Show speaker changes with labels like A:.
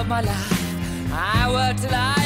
A: of my life. I worked till I